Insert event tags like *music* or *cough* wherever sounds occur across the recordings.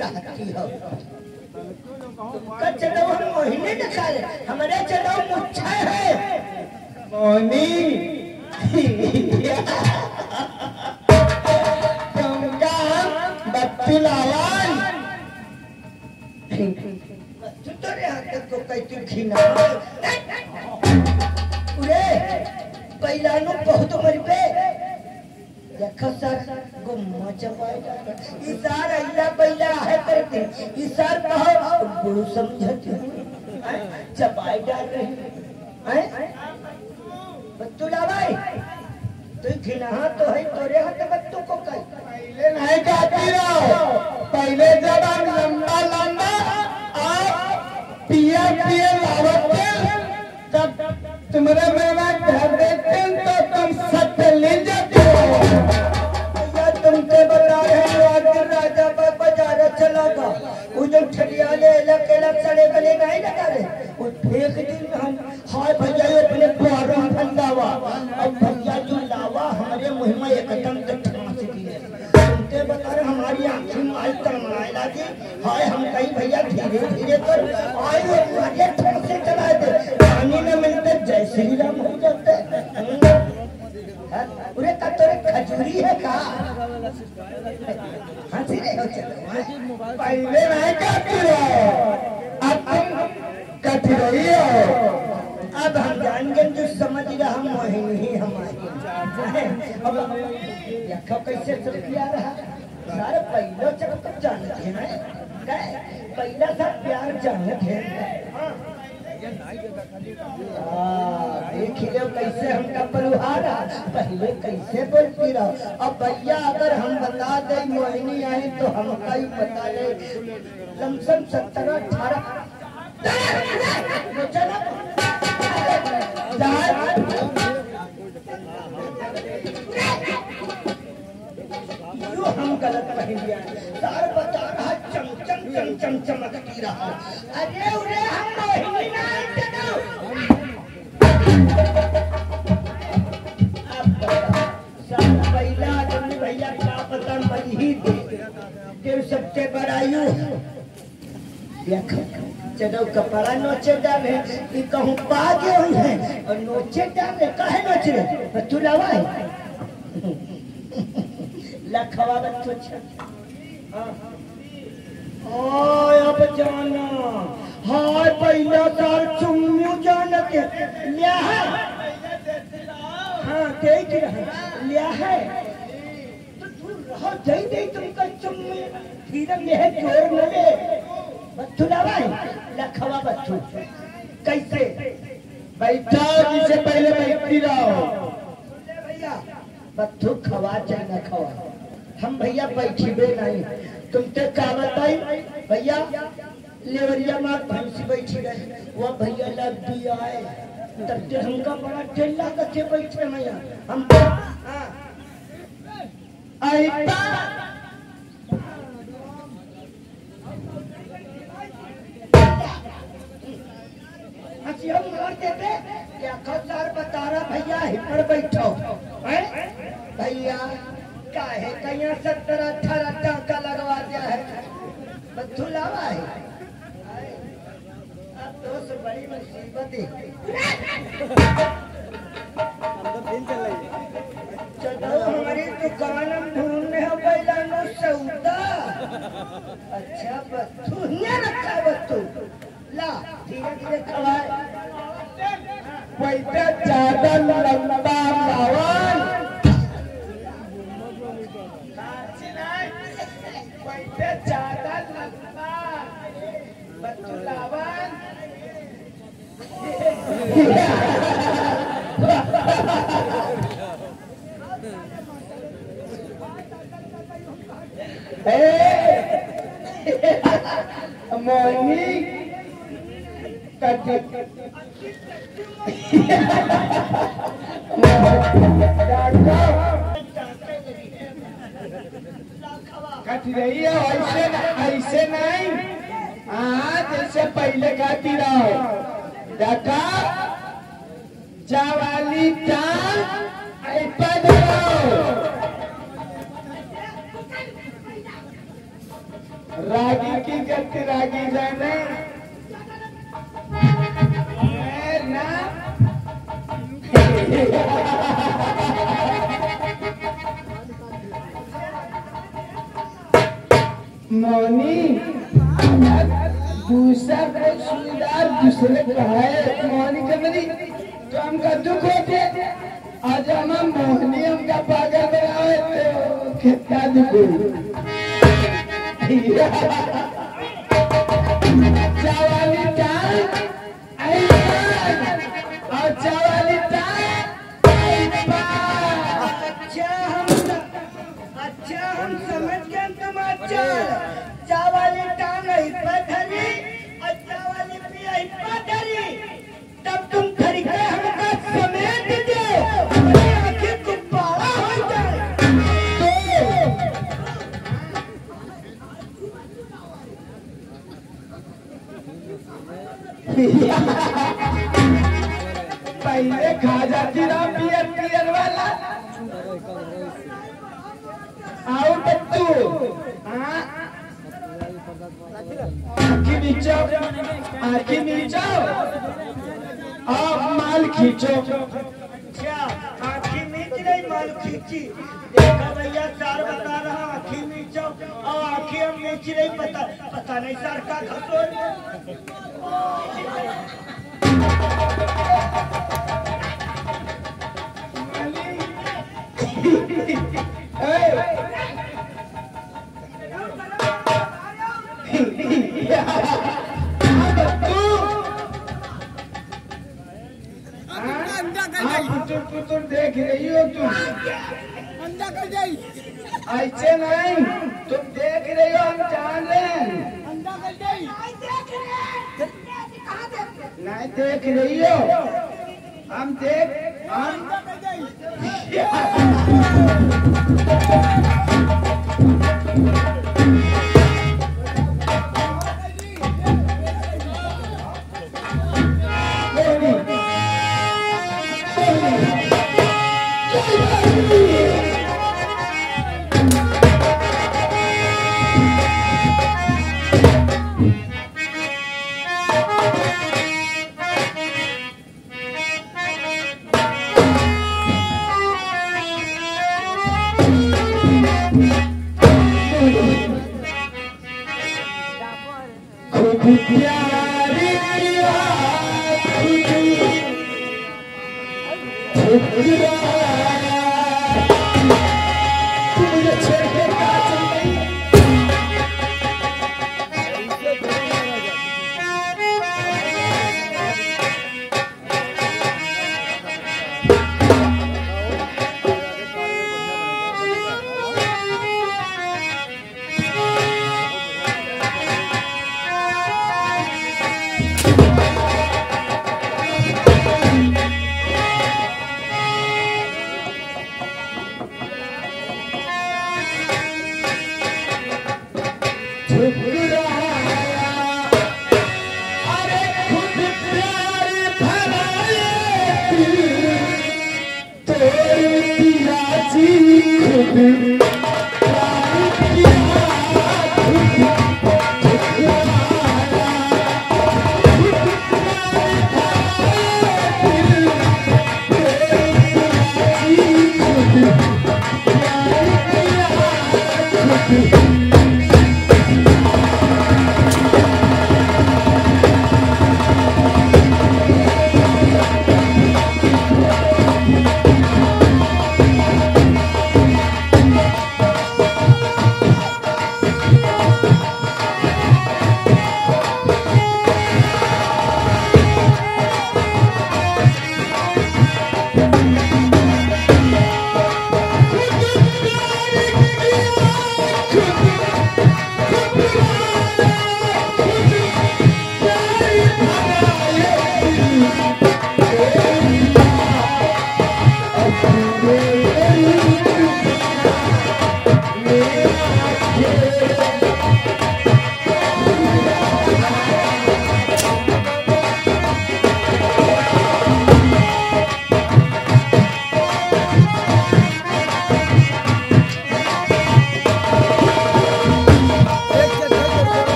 कहती हो हम मोहिनी दिखा रहे हमारे चटो मुच्छा है मोनी तुमका बत्ती लावान तुतरे हाथ को कैसे खीना उरे पहिला नु बहुत मर पे देखो सर सार अइला पहिला है करते कहो, गुरु डाल रहे हैं। बत्तू लावाई तू खिना तो है, तोरे हाथ बत्तू को पहले नहीं रहो पहले जब लंबा लंबा। आप पिया पिया लावते। तब तुम्हारे मेरा घर देखते तो तुम सत्य ले जाते हो। भैया बता रहे हैं राजा पर बाज़ार चला था वो जो ठलिया ले लग लग सड़े गले नहीं लगा रहे वो फेंक दी हम हाय भैया अपने द्वारों फंदावा अब भैया जो लावा हमारे मुँह में एकदम ठमास दिए तुमसे बता रहे हमारी आँखें में आज तड़मड़ाए लागी हाय हम कहीं भैया धीरे धीरे कर आए वो हमारे ठोक से चला दे पानी न मिलते जय श्री राम हो जाते खजूरी है का हँसी रहे हो चलो पहले नहीं गाती रहो अब तुम कथी रही हो। अब हम जान गए जो समझ रहा हम मोहिनी ही। हमारी अब देखो कैसे सब किया रहा सारे पहले चलो तो जानते हैं क्या पहला था प्यार जानते हैं। हाँ, देख लो कैसे हमका पलुहारा पहले कैसे बोलती रहो? अब भैया अगर हम बता दे मोहिनी आई तो हमका ही बता ले लमसम सत्रह अठारह। हम गलत पहन गया तार बता रहा चम चम चम चम चमकती रहा। अरे उरे हम मोहिनी ना सबसे बड़ायु देखो चलो कपड़ा नोचे डाले कि कहूँ पा गए हुई और नोचे डाले काहे नोच रहे तू लावा है लखवा बच्चों हाय अब जाना। हाय पहला साल चुम्मू जान के लिया है। हाँ देख रहा लिया है। तो तू रहो जई दे तुमका चुम्मी फिर ले ज़ोर न ले। बच्चू लावा है लखवा बच्चू। कैसे? बैठा, जिसे पहले बैठती रहो। भैया, बच्चू खवा, चाहे न खवा। हम भैया बैठिबे नहीं। तुमसे का बताई? भैया लेवरिया मार भैंसी बैठी रहे। वो भैया लग भी आए। तब हमका बड़ा टेला कच्चे बैठे भैया हम हाँ। क्या खसार बता रहा भैया? हिपर बैठो। हैं? भैया, काहे कहीं सत्तर अठारह टाका लगवा दिया है? बच्चू लावा है अब तो से बड़ी कट रही है। ऐसे ऐसे नहीं हाँ जैसे पहले खाती रहो देखा जवाली टांग ऐपा रागी की गति रागी जाने। मौनी दूसरा कोई सुविधार दूसरे को है। मौनी के मेरी तो हमका दुख होते। आज हम मोहनी हमका पागल बनावे तो कितना दुख aí. आँखी नीचो आँखी नीचो माल खींचो। अच्छा आँखी मीच नहीं माल खींची? देखा भैया सार बता रहा आँखी मीचो और आँखी हम मीच नहीं पता पता नहीं सार का खसोर *laughs* पुतुर ऐसे नहीं हो देख रही हो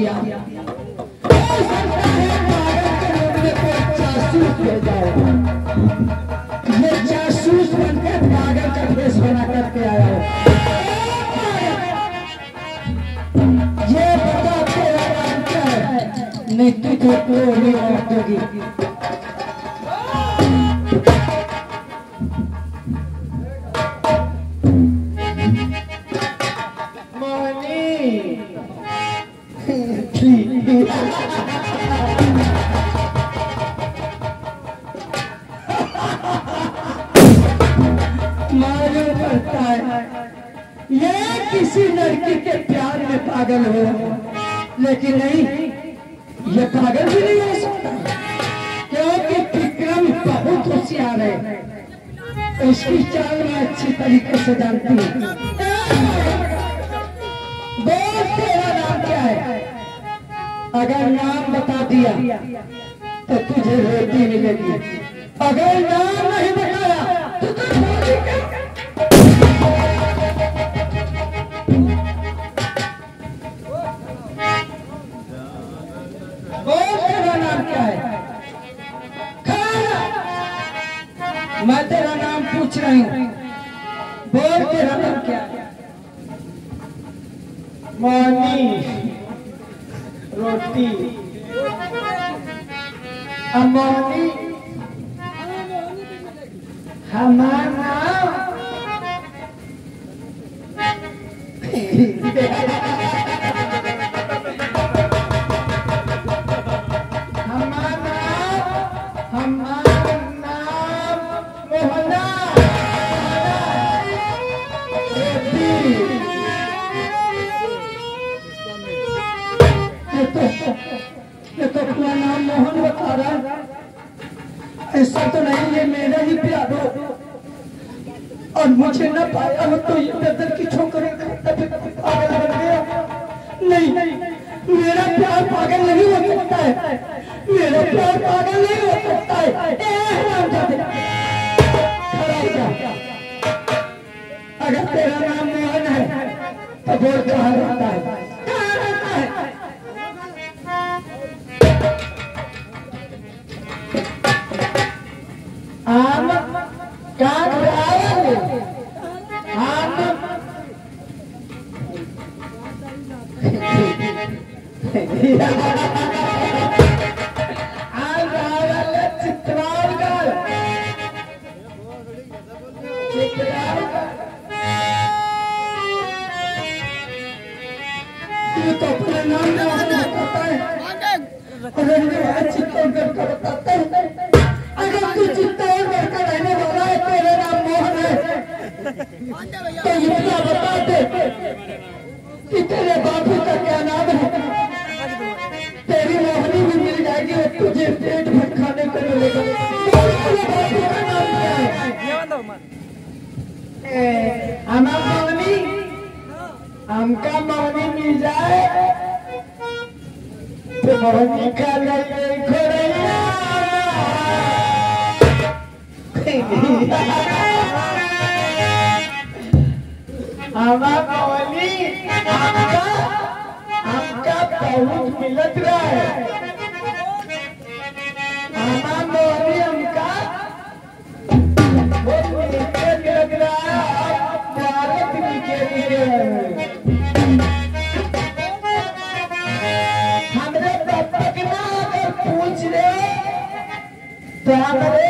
Yeah. yeah. पागल हो। लेकिन नहीं, ये पागल भी नहीं हो सकता। क्योंकि विक्रम बहुत होशियार है। उसकी चाल में अच्छी तरीके से जानती है। बहुत तेरा नाम क्या है? अगर नाम बता दिया तो तुझे रोटी मिलेगी। अगर नाम नहीं बता आई बोल के रकम क्या मौनी रोटी अमौनी हमारा ये तो अपना नाम बताता है अगर ये है का बताता है अगर तू चित्तौड़गढ़ का रहने वाला है तेरा नाम मोहन है तो इतना बता दे कि तेरे बापू का क्या नाम है तेरी मोहनी भी मिल जाएगी और तुझे पेट भर खाने को मिलेगा नाम क्या है हमारा मोहनी आमका मरणी मिल जाए तो मरणी खा गई आमा पवनी आमका आमका बहुत मिलत रहा है Obrigada.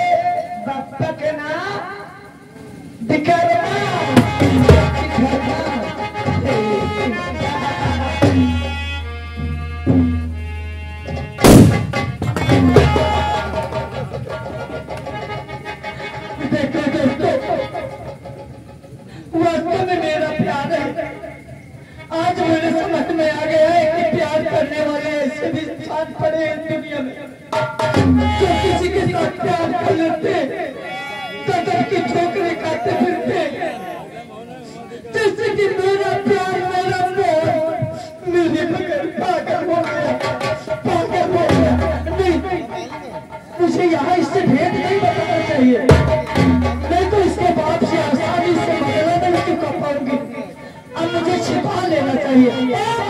谢谢